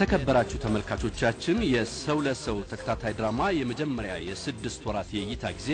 የተከበራችሁ ተመልካቾቻችን የሰው ለሰው ተከታታይ ድራማ የመጀመሪያ የስድስት ወራት የእይታ ጊዜ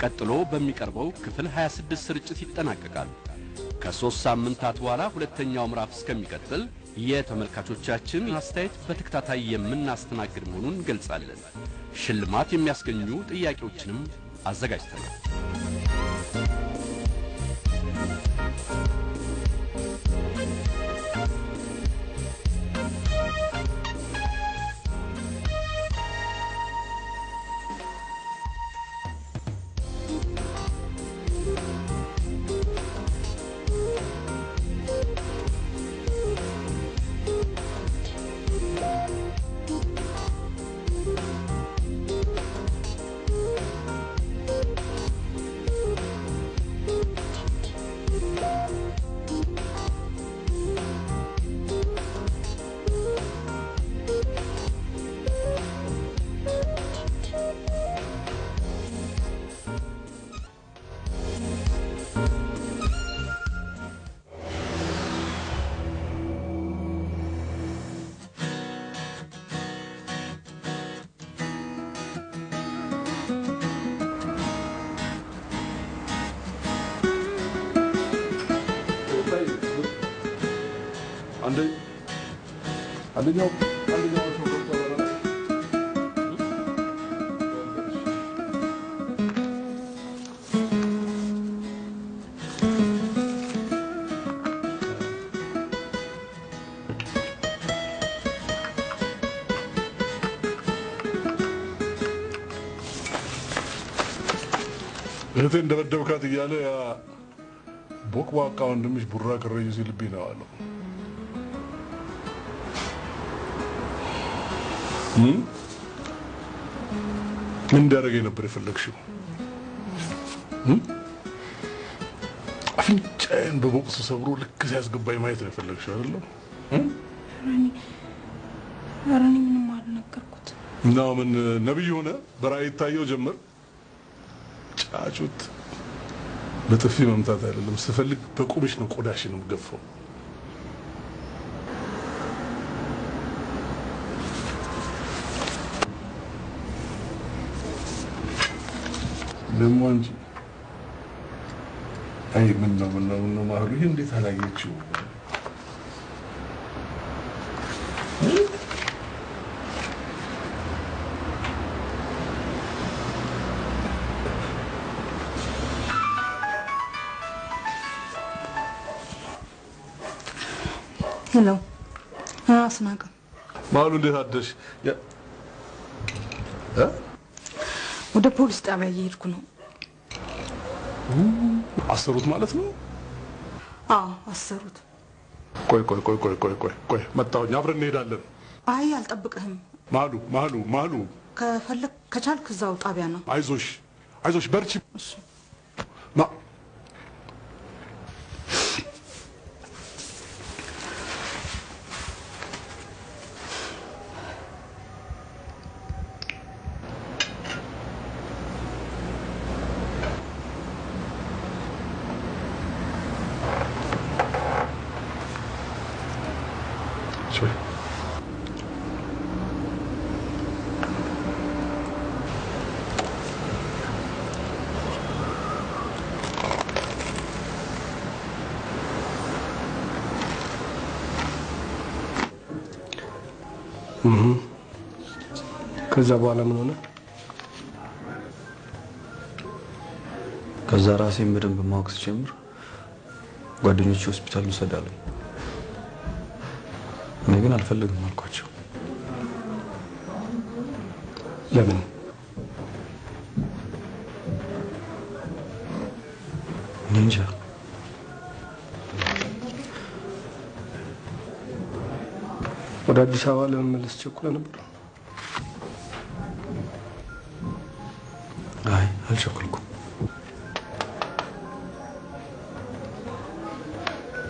ቀጥሎ በሚቀርበው ክፍል 26 ስርጭት ይጠናቀቃል። ከሦስት ሳምንታት በኋላ ሁለተኛው ምዕራፍ እስከሚቀጥል የተመልካቾቻችን አስተያየት በተከታታይ የምናስተናግድ መሆኑን እንገልጻለን። ሽልማት የሚያስገኙ ጥያቄዎችንም አዘጋጅተናል። አንደኛው እህቴ እንደበደብካት እያለ ያ ቦቅቧቃ ወንድምሽ ቡራ ክረዩ ሲልብኝ ነው አለው። ምን እንዲያደርገኝ ነበር የፈለግሽው? አፍንጫዬን በቦቅሱ ሰብሮ ልክ ሲያስገባኝ ማየት ነው የፈለግሽው አይደለም? ኧረ እኔ ምንም አልነገርኩት። እና ምን ነቢይ ሆነ በራእይ ይታየው ጀመር። ጫጩት በጥፊ መምታት አይደለም፣ ስፈልግ በቁምሽ ነው ቆዳሽን የምገፋው። ደግሞ አንቺ አይ ምን ነው ምን ነው ምን ነው ማህሉ ይህ እንዴት አላየችው? ሄሎ አስናቀ ማህሉ እንዴት አደርሽ? ወደ ፖሊስ ጣቢያ እየሄድኩ ነው። አሰሩት ማለት ነው? አዎ አሰሩት። ቆይ ቆይ ቆይ ቆይ ቆይ ቆይ ቆይ መጣሁኝ። አብረን እንሄዳለን። አይ አልጠብቅህም። ማህሉ ማህሉ ማህሉ ከፈለግ ከቻልክ እዛው ጣቢያ ነው። አይዞሽ አይዞሽ በርቺ። Sorry. ከዛ በኋላ ምን ሆነ? ከዛ ራሴን በደንብ ማወቅ ስጀምር ጓደኞቼ ሆስፒታል እንውሰዳለን። እኔ ግን አልፈልግም አልኳቸው። ለምን? እንጃ። ወደ አዲስ አበባ ለመመለስ ቸኩለ ነበር? አይ አልቸኮልኩም።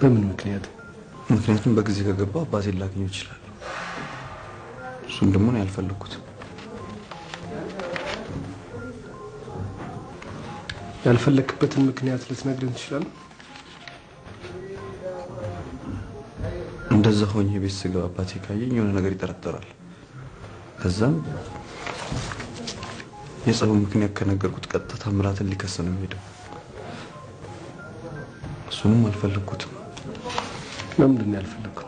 በምን ምክንያት? ምክንያቱም በጊዜ ከገባ አባቴን ላገኘው ይችላል። እሱን ደግሞ እኔ አልፈለግኩትም። ያልፈለክበትን ምክንያት ልትነግረን ትችላለህ? እንደ እንደዛ ሆኜ ቤት ስገባ አባቴ ካየኝ የሆነ ነገር ይጠረጠራል። ከዛም የጸቡ ምክንያት ከነገርኩት ቀጥታ ታምራትን ሊከስ ነው የሚሄደው። እሱንም አልፈለግኩትም። ለምንድን ነው ያልፈለግከው?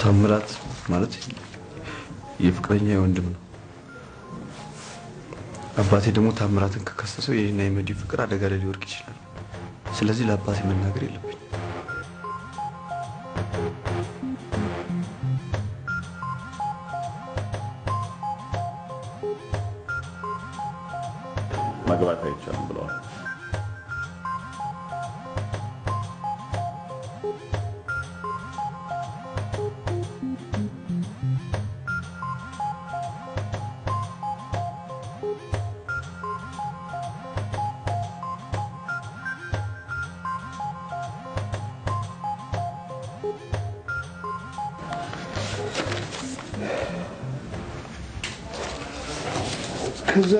ታምራት ማለት የፍቅረኛ የወንድም ነው። አባቴ ደግሞ ታምራትን ከከሰሰው ይህና የመዲ ፍቅር አደጋ ላይ ሊወድቅ ይችላል። ስለዚህ ለአባቴ መናገር የለብኝ። መግባት አይቻልም ብለዋል። ከዛ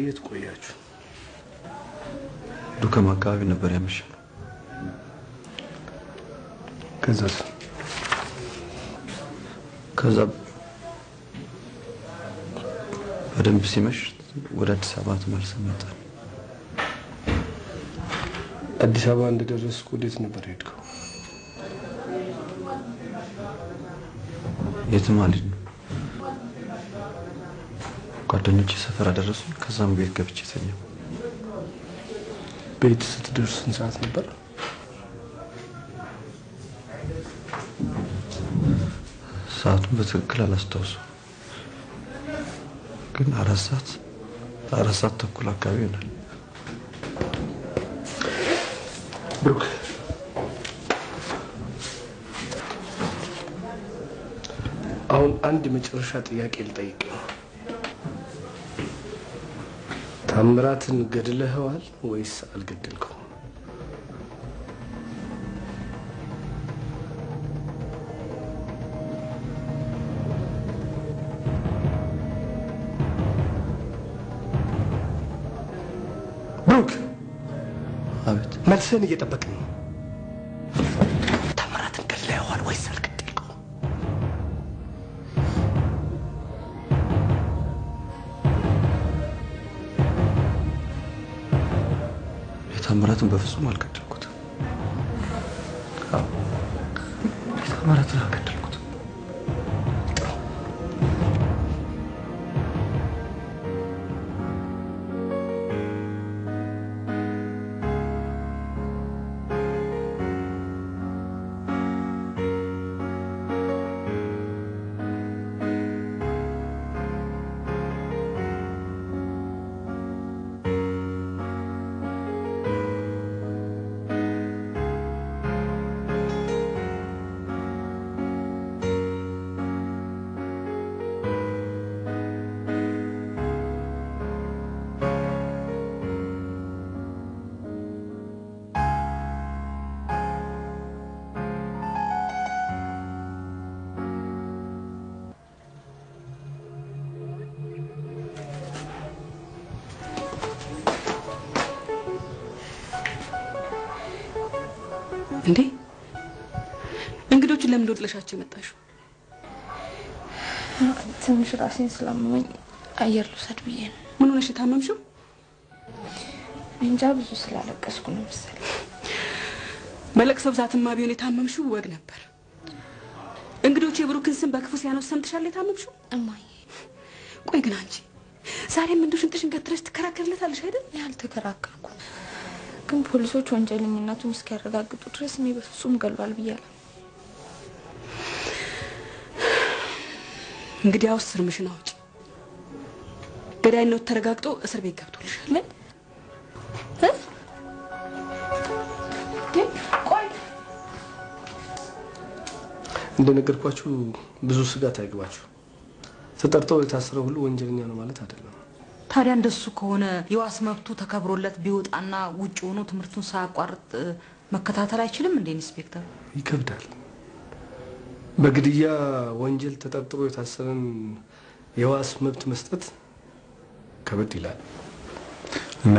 የት ቆያችሁ? ዱከም አካባቢ ነበር ያመሸነው። ከዛ ከዛ በደንብ ሲመሽ ወደ አዲስ አበባ ተመልሰን መጣን። አዲስ አበባ እንደደረስኩ ወዴት ነበር ሄድከው? የትም አልሄድንም። ጓደኞቼ ሰፈር አደረሱኝ። ከዛም ቤት ገብቼ ተኛሁ። ቤት ስትደርስ ስንት ሰዓት ነበር? ሰዓቱን በትክክል አላስታውሰው፣ ግን አራት ሰዓት አራት ሰዓት ተኩል አካባቢ ይሆናል። ብሩክ አሁን አንድ የመጨረሻ ጥያቄ ልጠይቅ ነው። ታምራትን ገድለኸዋል ወይስ አልገደልከውም? ብሩክ አቤት። መልስህን እየጠበቅን ነው። የታምራትን በፍጹም አልገደልኩትም። አዎ፣ የታምራትን አልገደልኩትም። እንዴ እንግዶቹን ለምን ወጥለሻቸው የመጣሽው? ትንሽ ራሴን ስላመመኝ አየር ልውሰድ ብዬ ነው። ምን ሆነሽ የታመምሽው? እንጃ ብዙ ስላለቀስኩ ነው መሰለኝ። በለቅሶ ብዛትማ ቢሆን የታመምሽው ወግ ነበር። እንግዶቹ የብሩክን ስም በክፉ ሲያነሱ ሰምተሻል? የታመምሽው እማዬ ቆይ ግን አንቺ ዛሬም እንዲሁ ሽንጥሽን ገትረሽ ትከራከርለታለሽ አይደል? እኔ አልተከራከርኩም፣ ግን ፖሊሶች ወንጀለኝነቱን እስኪያረጋግጡ ድረስ እኔ በፍጹም ገሏል ብያለሁ። እንግዲህ አውስ እርምሽን አውጪ። ገዳይነቱ ተረጋግጦ እስር ቤት ገብቶልሻል። ምን እ? ግን ቆይ እንደነገርኳችሁ ብዙ ስጋት አይግባችሁ። ተጠርጠው የታሰረ ሁሉ ወንጀለኛ ነው ማለት አይደለም። ታዲያ እንደሱ ከሆነ የዋስ መብቱ ተከብሮለት ቢወጣና ውጭ ሆኖ ትምህርቱን ሳያቋርጥ መከታተል አይችልም እንዴ ኢንስፔክተር? ይከብዳል። በግድያ ወንጀል ተጠርጥሮ የታሰረን የዋስ መብት መስጠት ከበድ ይላል። እና